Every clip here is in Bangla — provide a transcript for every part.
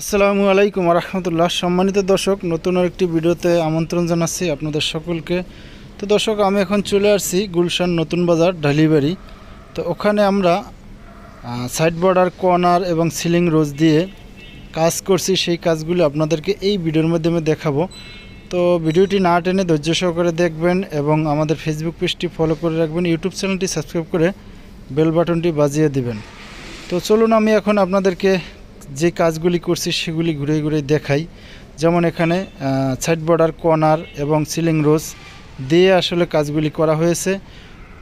আসসালামু আলাইকুম রহমতুল্লাহ সম্মানিত দর্শক, নতুন একটি ভিডিওতে আমন্ত্রণ জানাচ্ছি আপনাদের সকলকে। তো দর্শক, আমি এখন চলে আসছি গুলশান নতুন বাজার ঢালিবাড়ি তো ওখানে আমরা সাইড বর্ডার, কর্নার এবং সিলিং রোজ দিয়ে কাজ করছি। সেই কাজগুলো আপনাদেরকে এই ভিডিওর মাধ্যমে দেখাবো। তো ভিডিওটি না টেনে ধৈর্য সহকারে দেখবেন এবং আমাদের ফেসবুক পেজটি ফলো করে রাখবেন। ইউটিউব চ্যানেলটি সাবস্ক্রাইব করে বেল বাটনটি বাজিয়ে দিবেন। তো চলুন আমি এখন আপনাদেরকে যে কাজগুলি করছি সেগুলি ঘুরে ঘুরে দেখাই। যেমন এখানে সাইড বর্ডার কর্নার এবং সিলিং রোজ দিয়ে আসলে কাজগুলি করা হয়েছে।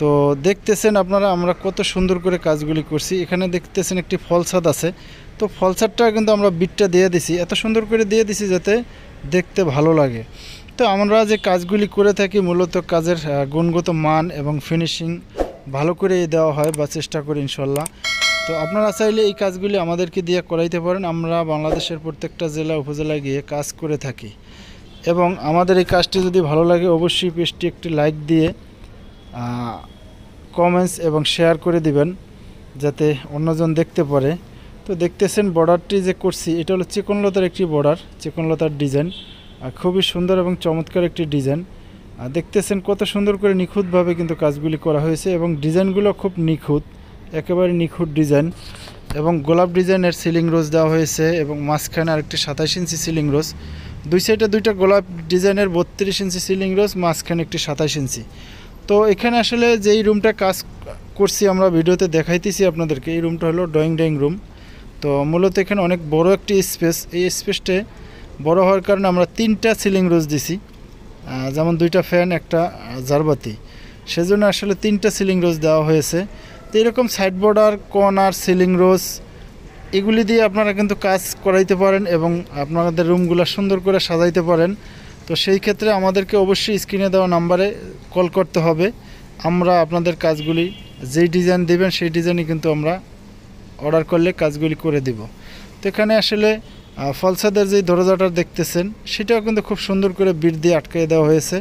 তো দেখতেছেন আপনারা, আমরা কত সুন্দর করে কাজগুলি করছি। এখানে দেখতেছেন একটি ফলসাদ আছে। তো ফলসাদটা কিন্তু আমরা বিটটা দিয়ে দিছি। এত সুন্দর করে দিয়ে দিছি যাতে দেখতে ভালো লাগে। তো আমরা যে কাজগুলি করে থাকি, মূলত কাজের গুণগত মান এবং ফিনিশিং ভালো করে দেওয়া হয় বা চেষ্টা করি ইনশাল্লাহ। তো আপনারা চাইলে এই কাজগুলি আমাদেরকে দিয়ে করাইতে পারেন। আমরা বাংলাদেশের প্রত্যেকটা জেলা, উপজেলায় গিয়ে কাজ করে থাকি। এবং আমাদের এই কাজটি যদি ভালো লাগে, অবশ্যই পেজটি একটি লাইক দিয়ে কমেন্টস এবং শেয়ার করে দিবেন, যাতে অন্যজন দেখতে পারে। তো দেখতেছেন বর্ডারটি যে করছি, এটা হলো চিকনলতার একটি বর্ডার চিকনলতার ডিজাইন খুবই সুন্দর এবং চমৎকার একটি ডিজাইন আর দেখতেছেন কত সুন্দর করে নিখুঁতভাবে কিন্তু কাজগুলি করা হয়েছে এবং ডিজাইনগুলো খুব নিখুঁত। একেবারে নিখুঁত ডিজাইন এবং গোলাপ ডিজাইনের সিলিং রোজ দেওয়া হয়েছে এবং মাঝখানে আরেকটি সাতাশ ইঞ্চি সিলিং রোজ। দুই সাইডে দুইটা গোলাপ ডিজাইনের বত্রিশ ইঞ্চি সিলিং রোজ, মাঝখানে একটি সাতাশ ইঞ্চি। তো এখানে আসলে যেই রুমটা কাজ করছি আমরা ভিডিওতে দেখাইতেছি আপনাদেরকে, এই রুমটা হলো ড্রয়িং ড্রয়িং রুম। তো মূলত এখানে অনেক বড় একটি স্পেস, এই স্পেসটে বড় হওয়ার কারণে আমরা তিনটা সিলিং রোজ দিছি। যেমন দুইটা ফ্যান, একটা জারবাতি। সেজন্য আসলে তিনটা সিলিং রোজ দেওয়া হয়েছে। তো এরকম side border corner ceiling rose এগুলি দিয়ে আপনারা কিন্তু কাজ করাইতে পারেন এবং আপনাদের রুমগুলো সুন্দর করে সাজাইতে পারেন। তো সেই ক্ষেত্রে আমাদেরকে অবশ্যই স্ক্রিনে দেওয়া নাম্বারে কল করতে হবে। আমরা আপনাদের কাজগুলি যেই ডিজাইন দেবেন সেই ডিজাইনই কিন্তু আমরা অর্ডার করলে কাজগুলি করে দিব। তো এখানে আসলে ফলসাদের যে দরজাটা দেখতেছেন, সেটাও কিন্তু খুব সুন্দর করে বিট দিয়ে আটকে দেওয়া হয়েছে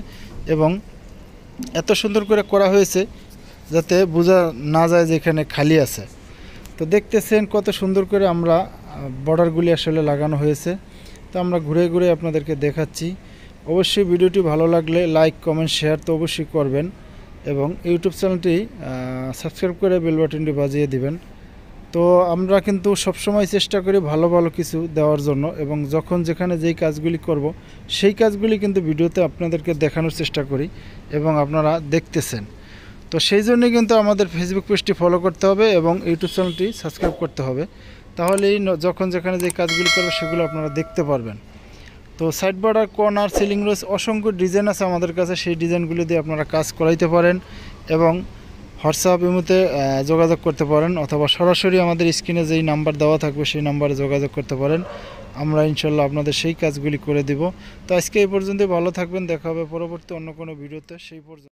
এবং এত সুন্দর করে করা হয়েছে যাতে বোঝা না যায় যে এখানে খালি আছে। তো দেখতেছেন কত সুন্দর করে আমরা বর্ডারগুলি আসলে লাগানো হয়েছে। তো আমরা ঘুরে ঘুরে আপনাদেরকে দেখাচ্ছি। অবশ্যই ভিডিওটি ভালো লাগলে লাইক, কমেন্ট, শেয়ার তো অবশ্যই করবেন এবং ইউটিউব চ্যানেলটি সাবস্ক্রাইব করে বেল বাটনটি বাজিয়ে দিবেন। তো আমরা কিন্তু সবসময় চেষ্টা করি ভালো ভালো কিছু দেওয়ার জন্য এবং যখন যেখানে যেই কাজগুলি করব, সেই কাজগুলি কিন্তু ভিডিওতে আপনাদেরকে দেখানোর চেষ্টা করি এবং আপনারা দেখতেছেন। তো সেই জন্যই কিন্তু আমাদের ফেসবুক পেজটি ফলো করতে হবে এবং ইউটিউব চ্যানেলটি সাবস্ক্রাইব করতে হবে। তাহলেই যখন যেখানে যে কাজগুলি করবে সেগুলো আপনারা দেখতে পারবেন। তো side border corner ceiling rose অসংখ্য ডিজাইন আছে আমাদের কাছে। সেই ডিজাইনগুলি দিয়ে আপনারা কাজ করাইতে পারেন এবং হোয়াটসঅ্যাপ ইমুতে যোগাযোগ করতে পারেন অথবা সরাসরি আমাদের স্ক্রিনে যেই নাম্বার দেওয়া থাকবে সেই নাম্বারে যোগাযোগ করতে পারেন। আমরা ইনশাল্লাহ আপনাদের সেই কাজগুলি করে দিব। তো আজকে এই পর্যন্ত ভালো থাকবেন। দেখা হবে পরবর্তী অন্য কোনো ভিডিওতে সেই পর্যন্ত